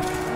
you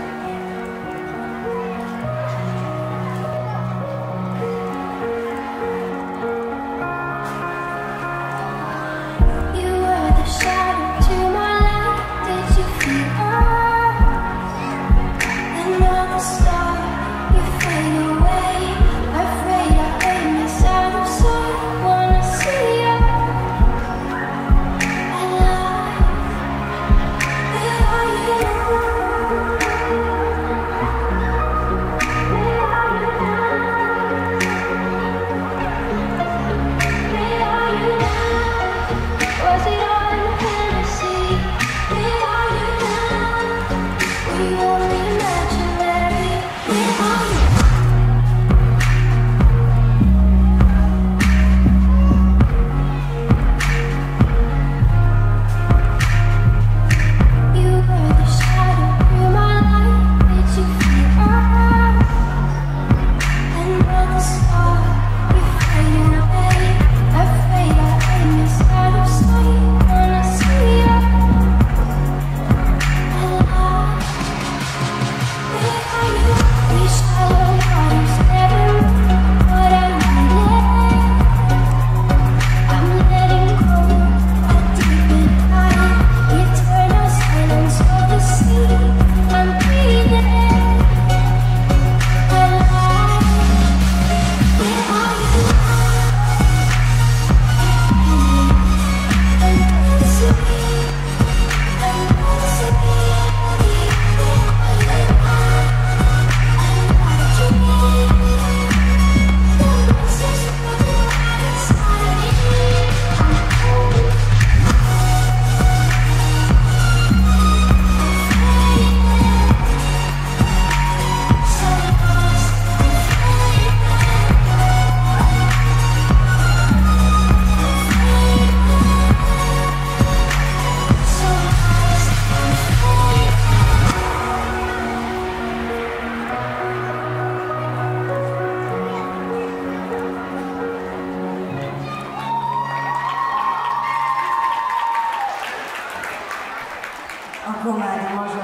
Encore, mademoiselle.